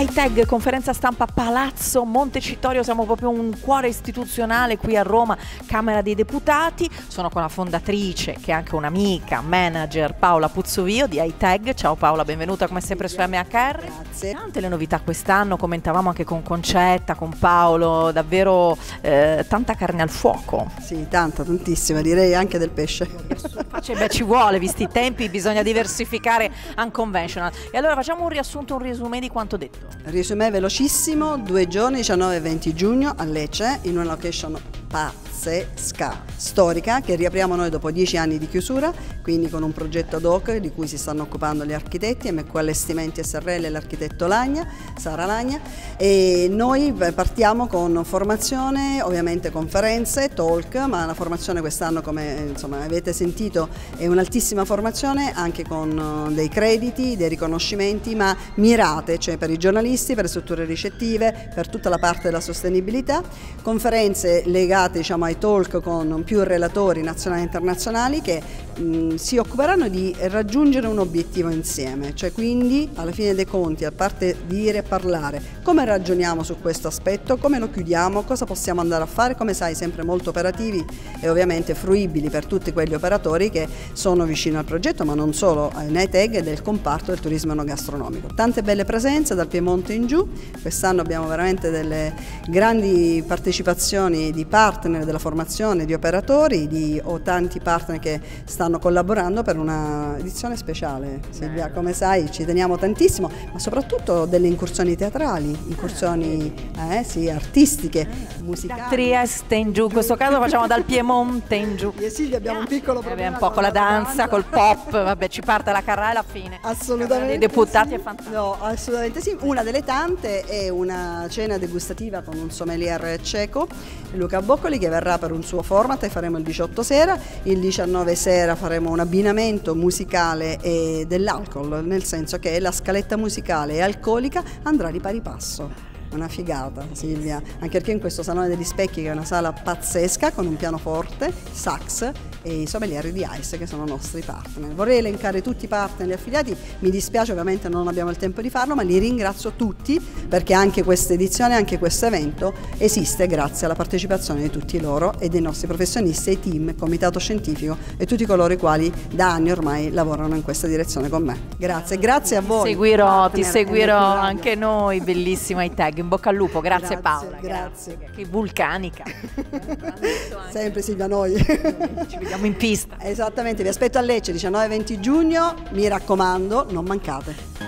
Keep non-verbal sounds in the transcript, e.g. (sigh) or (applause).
ITEG, conferenza stampa Palazzo Montecitorio, siamo proprio un cuore istituzionale qui a Roma, Camera dei Deputati. Sono con la fondatrice, che è anche un'amica, manager Paola Puzzovio di ITEG. Ciao Paola, benvenuta come sempre su MHR. Grazie. Tante le novità quest'anno, commentavamo anche con Concetta, con Paolo, davvero eh, tanta carne al fuoco. Sì, tanta, tantissima, direi anche del pesce. Cioè, beh, ci vuole, visti i tempi, bisogna diversificare unconventional. E allora facciamo un riassunto, un resume di quanto detto. Risumé velocissimo, due giorni, 19 e 20 giugno a Lecce, in una location pazzesca, storica, che riapriamo noi dopo dieci anni di chiusura, quindi con un progetto ad hoc di cui si stanno occupando gli architetti, MQ Allestimenti SRL e l'architetto Lagna, Sara Lagna, e noi partiamo con formazione, ovviamente conferenze, talk, ma la formazione quest'anno, come insomma, avete sentito, è un'altissima formazione, anche con dei crediti, dei riconoscimenti, ma mirate, cioè per i giornalisti, per le strutture ricettive, per tutta la parte della sostenibilità, conferenze legate diciamo, ai talk con più relatori nazionali e internazionali che si occuperanno di raggiungere un obiettivo insieme, cioè quindi alla fine dei conti, a parte dire e parlare, come ragioniamo su questo aspetto, come lo chiudiamo, cosa possiamo andare a fare, come sai sempre molto operativi e ovviamente fruibili per tutti quegli operatori che sono vicino al progetto, ma non solo ai NITEG e del comparto del turismo enogastronomico. Tante belle presenze dal Piemonte in giù, quest'anno abbiamo veramente delle grandi partecipazioni di partner della formazione di operatori di, o tanti partner che stanno collaborando per una edizione speciale. Silvia, come sai ci teniamo tantissimo, ma soprattutto delle incursioni teatrali, incursioni eh, sì, artistiche, musicali. Da Trieste in giù, in questo caso facciamo dal Piemonte in giù. Io e Silvia abbiamo un piccolo problema. Eh, un po' con la danza, col pop, vabbè ci parte la carrella alla fine. Assolutamente. I deputati sì. è fantastico. No, assolutamente sì. Una delle tante è una cena degustativa con un sommelier cieco, Luca Bocco Boccoli che verrà per un suo format e faremo il 18 sera, il 19 sera faremo un abbinamento musicale e dell'alcol, nel senso che la scaletta musicale e alcolica andrà di pari passo una figata Silvia, anche perché in questo Salone degli Specchi che è una sala pazzesca con un pianoforte, sax e i sommelieri di ICE che sono nostri partner. Vorrei elencare tutti i partner e affiliati, mi dispiace ovviamente non abbiamo il tempo di farlo, ma li ringrazio tutti perché anche questa edizione, anche questo evento esiste grazie alla partecipazione di tutti loro e dei nostri professionisti, e team, comitato scientifico e tutti coloro i quali da anni ormai lavorano in questa direzione con me. Grazie, grazie a voi. Seguirò, ti seguirò anche noi, bellissimo i In bocca al lupo, grazie, grazie Paola. Grazie. grazie. Che vulcanica. (laughs) Sempre Silvia noi. Ci vediamo in pista. Esattamente, vi aspetto a Lecce 19-20 giugno, mi raccomando, non mancate.